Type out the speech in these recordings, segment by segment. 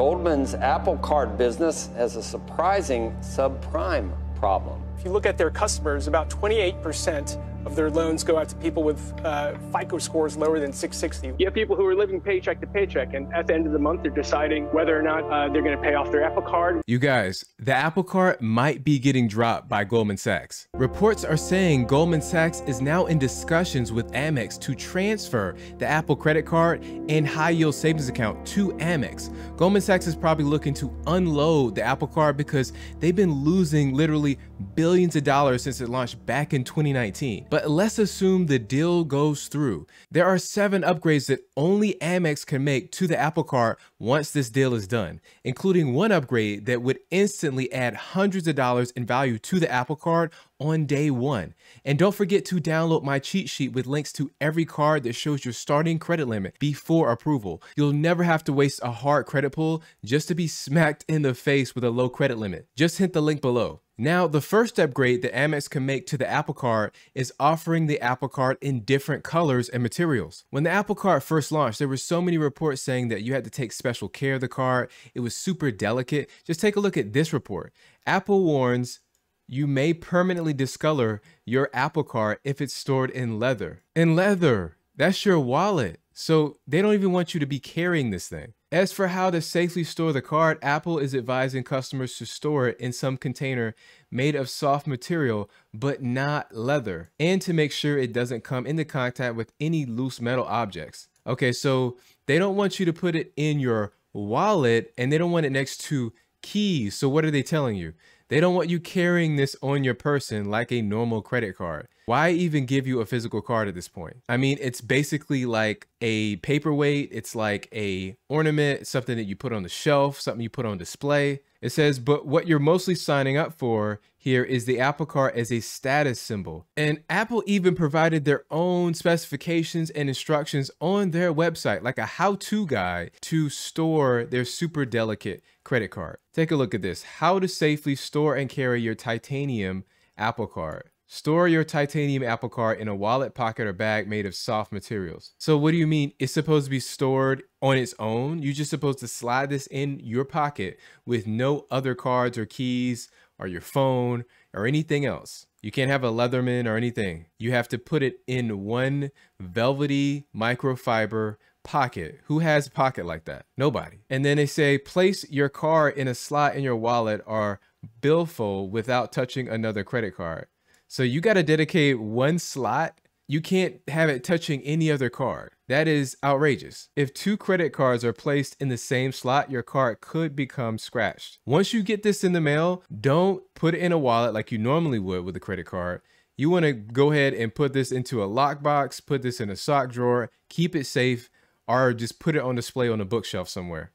Goldman's Apple Card business has a surprising subprime problem. If you look at their customers, about 28% of their loans go out to people with uh, FICO scores lower than 660. You have people who are living paycheck to paycheck, and at the end of the month, they're deciding whether or not uh, they're going to pay off their Apple Card. You guys, the Apple Card might be getting dropped by Goldman Sachs. Reports are saying Goldman Sachs is now in discussions with Amex to transfer the Apple credit card and high yield savings account to Amex. Goldman Sachs is probably looking to unload the Apple Card because they've been losing literally billions of dollars since it launched back in 2019. But let's assume the deal goes through. There are seven upgrades that only Amex can make to the Apple Card once this deal is done, including one upgrade that would instantly add hundreds of dollars in value to the Apple Card on day one. And don't forget to download my cheat sheet with links to every card that shows your starting credit limit before approval. You'll never have to waste a hard credit pull just to be smacked in the face with a low credit limit. Just hit the link below. Now, the first upgrade that Amex can make to the Apple Card is offering the Apple Card in different colors and materials. When the Apple Card first launched, there were so many reports saying that you had to take special care of the card. It was super delicate. Just take a look at this report. Apple warns you may permanently discolor your Apple Card if it's stored in leather. In leather, that's your wallet. So they don't even want you to be carrying this thing. As for how to safely store the card, Apple is advising customers to store it in some container made of soft material, but not leather, and to make sure it doesn't come into contact with any loose metal objects. Okay, so they don't want you to put it in your wallet and they don't want it next to keys. So what are they telling you? They don't want you carrying this on your person like a normal credit card. Why even give you a physical card at this point? I mean, it's basically like a paperweight. It's like a ornament, something that you put on the shelf, something you put on display. It says, but what you're mostly signing up for here is the Apple Card as a status symbol. And Apple even provided their own specifications and instructions on their website, like a how-to guide to store their super delicate credit card. Take a look at this. How to safely store and carry your titanium Apple Card. Store your titanium Apple Card in a wallet, pocket, or bag made of soft materials. So what do you mean it's supposed to be stored on its own? You're just supposed to slide this in your pocket with no other cards or keys or your phone or anything else. You can't have a Leatherman or anything. You have to put it in one velvety microfiber pocket. Who has a pocket like that? Nobody. And then they say place your card in a slot in your wallet or billfold without touching another credit card. So you got to dedicate one slot. You can't have it touching any other card. That is outrageous. If two credit cards are placed in the same slot, your card could become scratched. Once you get this in the mail, don't put it in a wallet like you normally would with a credit card. You want to go ahead and put this into a lockbox, put this in a sock drawer, keep it safe, or just put it on display on a bookshelf somewhere.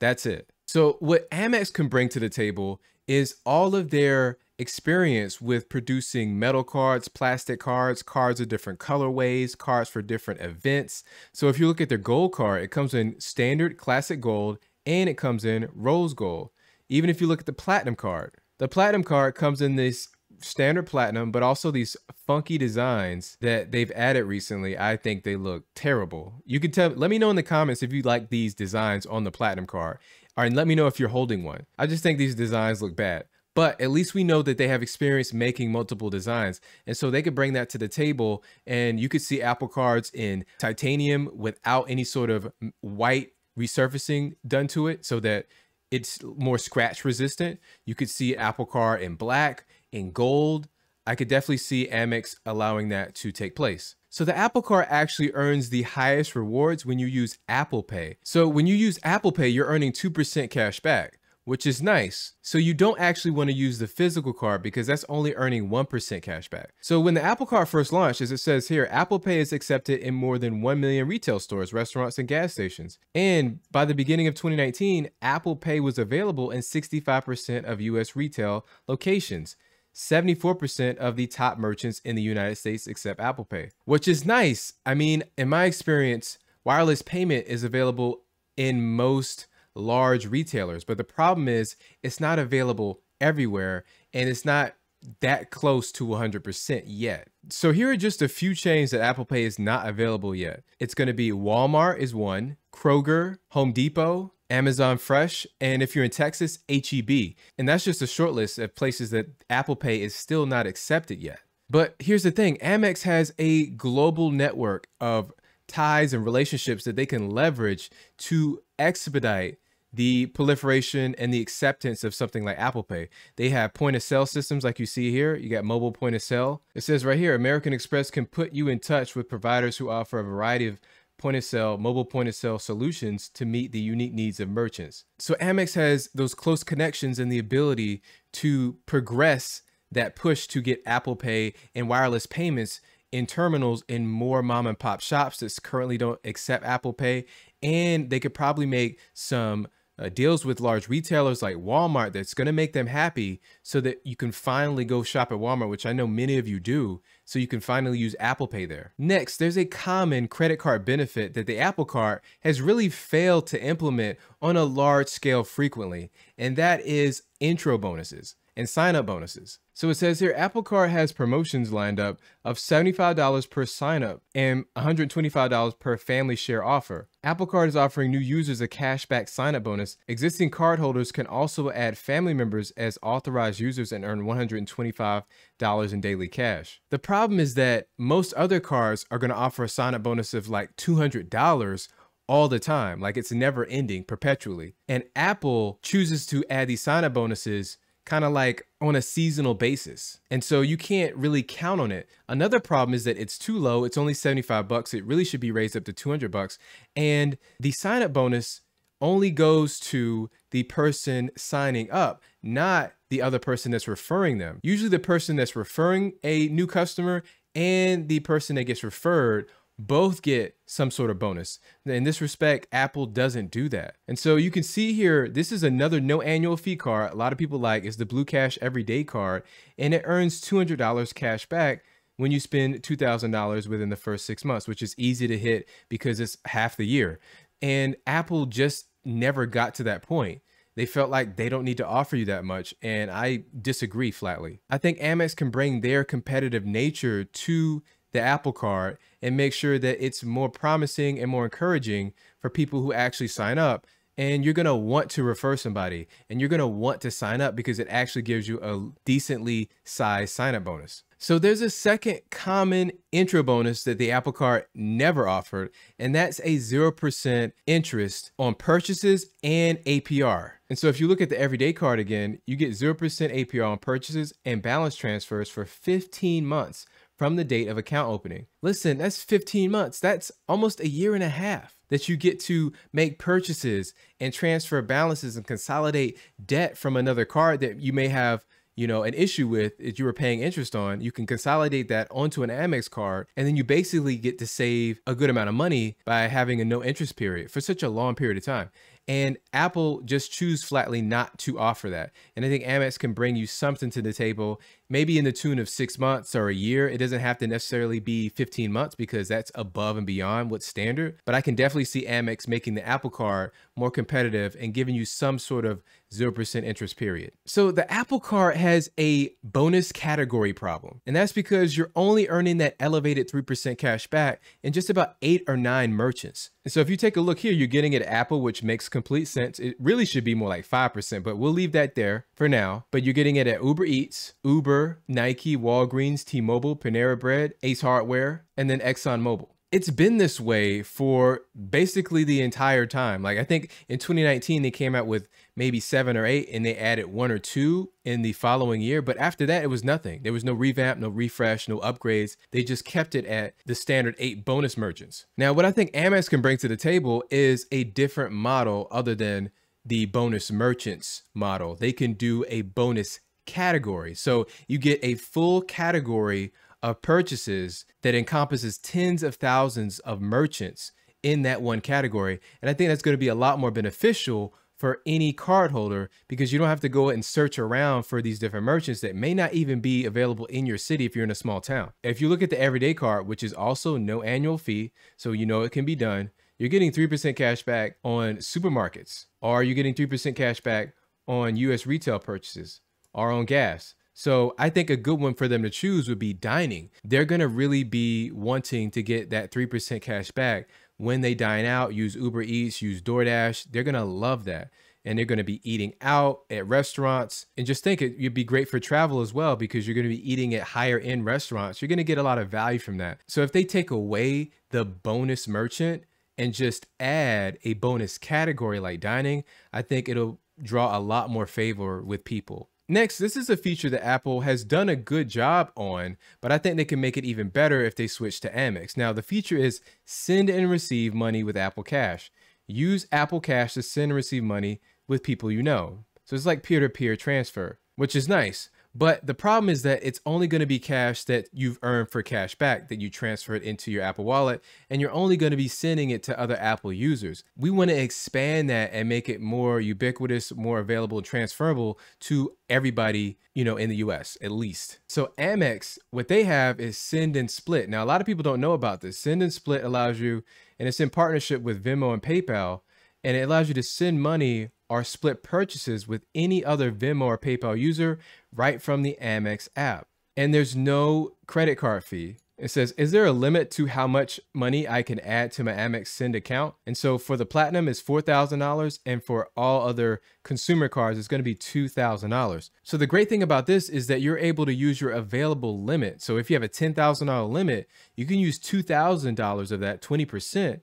That's it. So what Amex can bring to the table is all of their experience with producing metal cards, plastic cards, cards of different colorways, cards for different events. So if you look at their gold card, it comes in standard classic gold and it comes in rose gold. Even if you look at the platinum card, the platinum card comes in this standard platinum, but also these funky designs that they've added recently. I think they look terrible. You can tell, let me know in the comments if you like these designs on the platinum card. All right, let me know if you're holding one. I just think these designs look bad but at least we know that they have experience making multiple designs. And so they could bring that to the table and you could see Apple cards in titanium without any sort of white resurfacing done to it so that it's more scratch resistant. You could see Apple card in black, in gold. I could definitely see Amex allowing that to take place. So the Apple Card actually earns the highest rewards when you use Apple Pay. So when you use Apple Pay, you're earning 2% cash back which is nice. So you don't actually want to use the physical card because that's only earning 1% cash back. So when the Apple Card first launched, as it says here, Apple Pay is accepted in more than 1 million retail stores, restaurants, and gas stations. And by the beginning of 2019, Apple Pay was available in 65% of US retail locations. 74% of the top merchants in the United States accept Apple Pay, which is nice. I mean, in my experience, wireless payment is available in most large retailers. But the problem is it's not available everywhere and it's not that close to 100% yet. So here are just a few chains that Apple Pay is not available yet. It's going to be Walmart is one, Kroger, Home Depot, Amazon Fresh, and if you're in Texas, HEB. And that's just a short list of places that Apple Pay is still not accepted yet. But here's the thing Amex has a global network of ties and relationships that they can leverage to expedite the proliferation and the acceptance of something like Apple Pay. They have point of sale systems like you see here. You got mobile point of sale. It says right here American Express can put you in touch with providers who offer a variety of point of sale, mobile point of sale solutions to meet the unique needs of merchants. So Amex has those close connections and the ability to progress that push to get Apple Pay and wireless payments in terminals in more mom and pop shops that currently don't accept Apple Pay. And they could probably make some uh, deals with large retailers like Walmart that's going to make them happy so that you can finally go shop at Walmart, which I know many of you do, so you can finally use Apple Pay there. Next, there's a common credit card benefit that the Apple Card has really failed to implement on a large scale frequently, and that is intro bonuses and sign up bonuses. So it says here Apple Card has promotions lined up of $75 per sign up and $125 per family share offer. Apple Card is offering new users a cashback sign up bonus. Existing cardholders can also add family members as authorized users and earn $125 in daily cash. The problem is that most other cards are going to offer a sign up bonus of like $200 all the time. Like it's never ending perpetually. And Apple chooses to add these sign up bonuses kind of like on a seasonal basis. And so you can't really count on it. Another problem is that it's too low. It's only 75 bucks. It really should be raised up to 200 bucks. And the sign up bonus only goes to the person signing up, not the other person that's referring them. Usually the person that's referring a new customer and the person that gets referred both get some sort of bonus. In this respect, Apple doesn't do that. And so you can see here, this is another no annual fee card. A lot of people like is the Blue Cash Everyday card, and it earns $200 cash back when you spend $2,000 within the first six months, which is easy to hit because it's half the year. And Apple just never got to that point. They felt like they don't need to offer you that much, and I disagree flatly. I think Amex can bring their competitive nature to the Apple Card and make sure that it's more promising and more encouraging for people who actually sign up. And you're going to want to refer somebody and you're going to want to sign up because it actually gives you a decently sized sign up bonus. So there's a second common intro bonus that the Apple Card never offered, and that's a 0% interest on purchases and APR. And so if you look at the everyday card again, you get 0% APR on purchases and balance transfers for 15 months from the date of account opening. Listen, that's 15 months. That's almost a year and a half that you get to make purchases and transfer balances and consolidate debt from another card that you may have you know, an issue with that you were paying interest on, you can consolidate that onto an Amex card, and then you basically get to save a good amount of money by having a no interest period for such a long period of time. And Apple just choose flatly not to offer that. And I think Amex can bring you something to the table, maybe in the tune of six months or a year. It doesn't have to necessarily be 15 months because that's above and beyond what's standard. But I can definitely see Amex making the Apple Card more competitive and giving you some sort of 0% interest period. So the Apple Card has a bonus category problem. And that's because you're only earning that elevated 3% cash back in just about eight or nine merchants. And so if you take a look here, you're getting it at Apple, which makes complete sense. It really should be more like 5%, but we'll leave that there for now. But you're getting it at Uber Eats, Uber, Nike, Walgreens, T-Mobile, Panera Bread, Ace Hardware, and then ExxonMobil it's been this way for basically the entire time. Like I think in 2019 they came out with maybe seven or eight and they added one or two in the following year. But after that, it was nothing. There was no revamp, no refresh, no upgrades. They just kept it at the standard eight bonus merchants. Now, what I think Amex can bring to the table is a different model other than the bonus merchants model. They can do a bonus category. So you get a full category of purchases that encompasses tens of thousands of merchants in that one category. And I think that's going to be a lot more beneficial for any cardholder because you don't have to go and search around for these different merchants that may not even be available in your city if you're in a small town. If you look at the everyday card, which is also no annual fee, so you know it can be done, you're getting 3% cash back on supermarkets, or you're getting 3% cash back on US retail purchases or own gas. So I think a good one for them to choose would be dining. They're going to really be wanting to get that 3% cash back when they dine out, use Uber Eats, use DoorDash. They're going to love that. And they're going to be eating out at restaurants. And just think it, would be great for travel as well because you're going to be eating at higher end restaurants. You're going to get a lot of value from that. So if they take away the bonus merchant and just add a bonus category like dining, I think it'll draw a lot more favor with people. Next, this is a feature that Apple has done a good job on, but I think they can make it even better if they switch to Amex. Now, the feature is send and receive money with Apple Cash. Use Apple Cash to send and receive money with people you know. So it's like peer to peer transfer, which is nice. But the problem is that it's only going to be cash that you've earned for cash back that you transfer it into your Apple wallet and you're only going to be sending it to other Apple users. We want to expand that and make it more ubiquitous, more available and transferable to everybody, you know, in the US at least. So Amex, what they have is send and split. Now, a lot of people don't know about this. Send and split allows you, and it's in partnership with Venmo and PayPal, and it allows you to send money or split purchases with any other Venmo or PayPal user right from the Amex app. And there's no credit card fee. It says, is there a limit to how much money I can add to my Amex Send account? And so for the Platinum, it's $4,000. And for all other consumer cards, it's going to be $2,000. So the great thing about this is that you're able to use your available limit. So if you have a $10,000 limit, you can use $2,000 of that 20%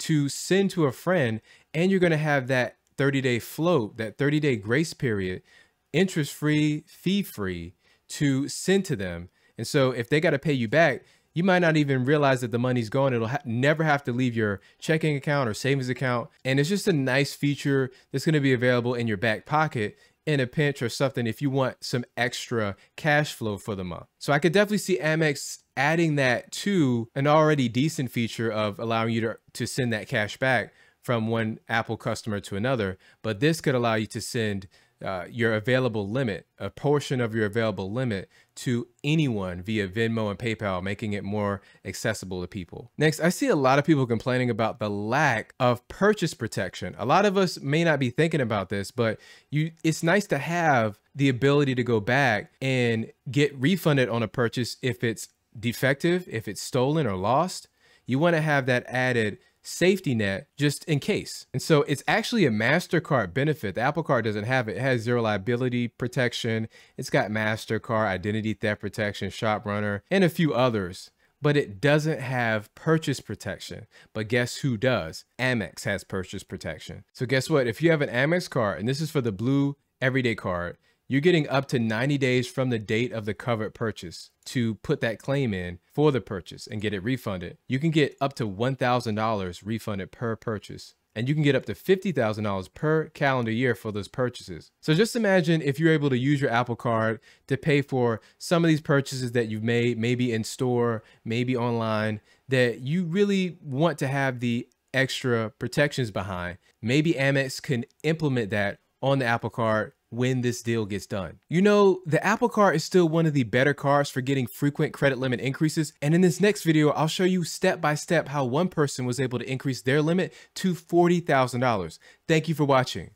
to send to a friend. And you're going to have that 30 day float, that 30 day grace period, interest free, fee free to send to them. And so if they got to pay you back, you might not even realize that the money's gone. It'll ha never have to leave your checking account or savings account. And it's just a nice feature that's going to be available in your back pocket in a pinch or something if you want some extra cash flow for the month. So I could definitely see Amex adding that to an already decent feature of allowing you to, to send that cash back from one Apple customer to another, but this could allow you to send uh, your available limit, a portion of your available limit to anyone via Venmo and PayPal, making it more accessible to people. Next, I see a lot of people complaining about the lack of purchase protection. A lot of us may not be thinking about this, but you it's nice to have the ability to go back and get refunded on a purchase if it's defective, if it's stolen or lost. You want to have that added safety net just in case. And so it's actually a MasterCard benefit. The Apple Card doesn't have it. It has zero liability protection. It's got MasterCard identity theft protection, ShopRunner, and a few others. But it doesn't have purchase protection. But guess who does? Amex has purchase protection. So guess what? If you have an Amex card, and this is for the blue everyday card, you're getting up to 90 days from the date of the covered purchase to put that claim in for the purchase and get it refunded. You can get up to $1,000 refunded per purchase. And you can get up to $50,000 per calendar year for those purchases. So just imagine if you're able to use your Apple Card to pay for some of these purchases that you've made, maybe in store, maybe online, that you really want to have the extra protections behind. Maybe Amex can implement that on the Apple Card when this deal gets done. You know, the Apple Card is still one of the better cards for getting frequent credit limit increases. And in this next video, I'll show you step by step how one person was able to increase their limit to $40,000. Thank you for watching.